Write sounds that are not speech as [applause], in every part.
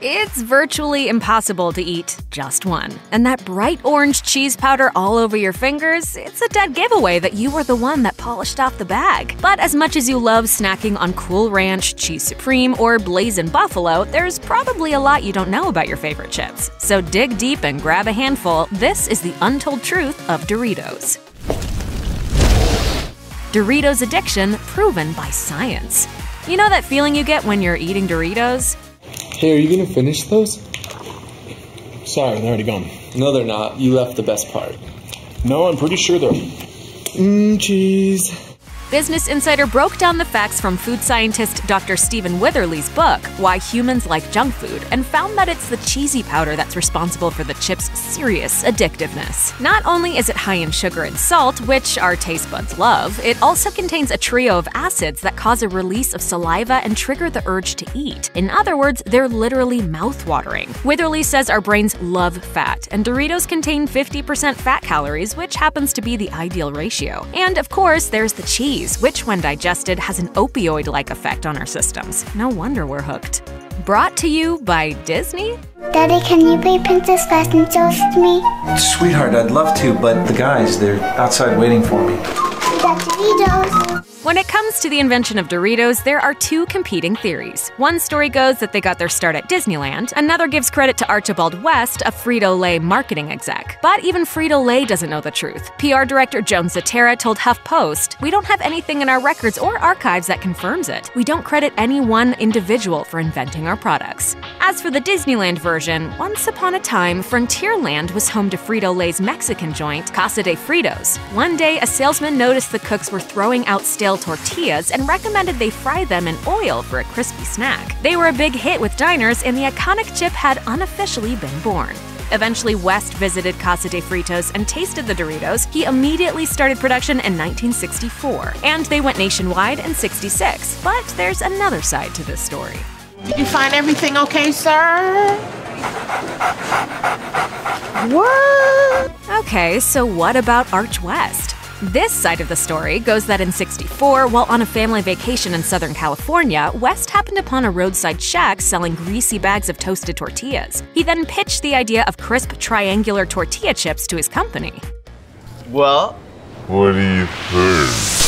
It's virtually impossible to eat just one. And that bright orange cheese powder all over your fingers, it's a dead giveaway that you were the one that polished off the bag. But as much as you love snacking on Cool Ranch, Cheese Supreme, or Blazing Buffalo, there's probably a lot you don't know about your favorite chips. So dig deep and grab a handful. This is the untold truth of Doritos. Doritos addiction proven by science. You know that feeling you get when you're eating Doritos? Hey, are you gonna finish those? Sorry, they're already gone. No, they're not. You left the best part. No, I'm pretty sure they're. Mmm, cheese. Business Insider broke down the facts from food scientist Dr. Steven Witherly's book, Why Humans Like Junk Food, and found that it's the cheesy powder that's responsible for the chip's serious addictiveness. Not only is it high in sugar and salt, which our taste buds love, it also contains a trio of acids that cause a release of saliva and trigger the urge to eat. In other words, they're literally mouth-watering. Witherly says our brains love fat, and Doritos contain 50% fat calories, which happens to be the ideal ratio. And of course, there's the cheese cheese, which, when digested, has an opioid like effect on our systems. No wonder we're hooked. Brought to you by Disney? Daddy, can you play Princess Fashion Shows with me? Sweetheart, I'd love to, but the guys, they're outside waiting for me. We got Doritos. When it comes to the invention of Doritos, there are two competing theories. One story goes that they got their start at Disneyland, another gives credit to Archibald West, a Frito Lay marketing exec. But even Frito Lay doesn't know the truth. PR director Joan Zitera told HuffPost, We don't have anything in our records or archives that confirms it. We don't credit any one individual for inventing our products. As for the Disneyland version, once upon a time, Frontierland was home to Frito Lay's Mexican joint, Casa de Fritos. One day, a salesman noticed the cooks were throwing out stale tortillas and recommended they fry them in oil for a crispy snack. They were a big hit with diners, and the iconic chip had unofficially been born. Eventually, West visited Casa de Fritos and tasted the Doritos. He immediately started production in 1964, and they went nationwide in 66. But there's another side to this story. Did you find everything okay, sir? What? Okay, so what about Arch West? This side of the story goes that in 64, while on a family vacation in Southern California, West happened upon a roadside shack selling greasy bags of toasted tortillas. He then pitched the idea of crisp triangular tortilla chips to his company. Well, what do you think?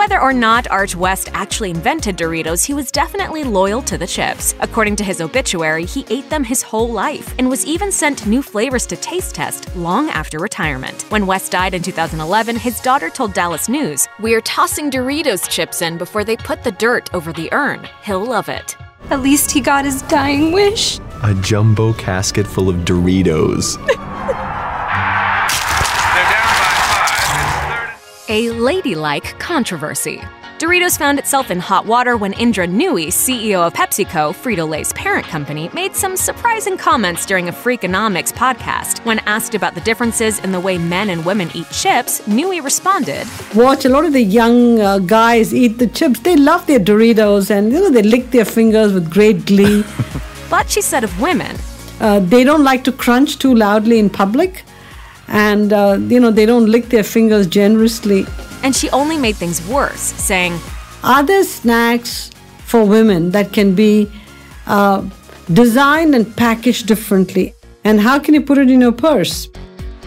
Whether or not Arch West actually invented Doritos, he was definitely loyal to the chips. According to his obituary, he ate them his whole life and was even sent new flavors to taste test long after retirement. When West died in 2011, his daughter told Dallas News, We're tossing Doritos chips in before they put the dirt over the urn. He'll love it. At least he got his dying wish. A jumbo casket full of Doritos. [laughs] A ladylike controversy. Doritos found itself in hot water when Indra Nooyi, CEO of PepsiCo, Frito Lay's parent company, made some surprising comments during a Freakonomics podcast. When asked about the differences in the way men and women eat chips, Nooyi responded, Watch a lot of the young uh, guys eat the chips. They love their Doritos and you know they lick their fingers with great glee. [laughs] but she said of women, uh, they don't like to crunch too loudly in public and uh, you know they don't lick their fingers generously and she only made things worse saying are there snacks for women that can be uh, designed and packaged differently and how can you put it in your purse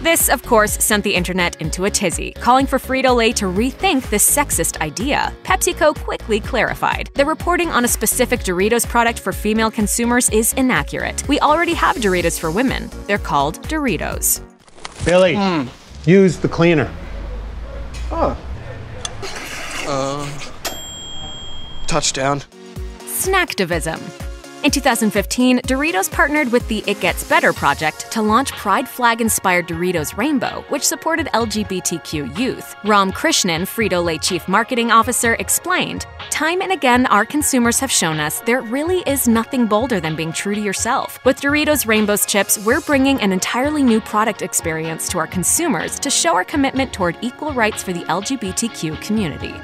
this, of course, sent the internet into a tizzy, calling for Frito Lay to rethink this sexist idea. PepsiCo quickly clarified the reporting on a specific Doritos product for female consumers is inaccurate. We already have Doritos for women. They're called Doritos. Billy, mm. use the cleaner. Oh. Uh. Touchdown. Snacktivism. In 2015, Doritos partnered with the It Gets Better project to launch Pride Flag inspired Doritos Rainbow, which supported LGBTQ youth. Ram Krishnan, Frito Lay chief marketing officer, explained Time and again, our consumers have shown us there really is nothing bolder than being true to yourself. With Doritos Rainbows chips, we're bringing an entirely new product experience to our consumers to show our commitment toward equal rights for the LGBTQ community.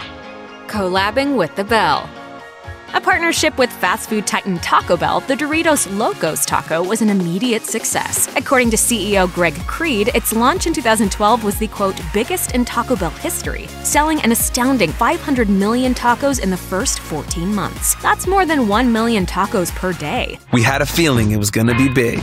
Collabing with The Bell. A partnership with fast food titan Taco Bell, the Doritos Locos Taco was an immediate success. According to CEO Greg Creed, its launch in 2012 was the quote, biggest in Taco Bell history, selling an astounding 500 million tacos in the first 14 months. That's more than 1 million tacos per day. We had a feeling it was gonna be big,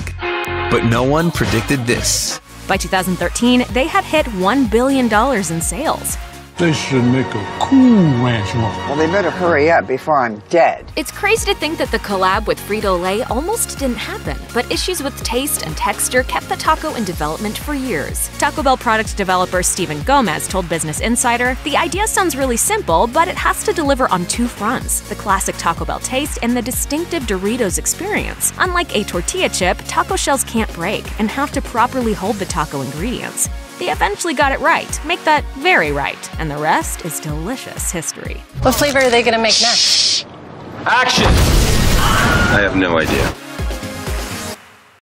but no one predicted this. By 2013, they had hit $1 billion in sales. They should make a cool ranch one. Well, they better hurry up before I'm dead. It's crazy to think that the collab with Frito Lay almost didn't happen, but issues with taste and texture kept the taco in development for years. Taco Bell product developer Stephen Gomez told Business Insider The idea sounds really simple, but it has to deliver on two fronts the classic Taco Bell taste and the distinctive Doritos experience. Unlike a tortilla chip, taco shells can't break and have to properly hold the taco ingredients. They eventually got it right, make that very right, and the rest is delicious history. What flavor are they gonna make next? Action! I have no idea.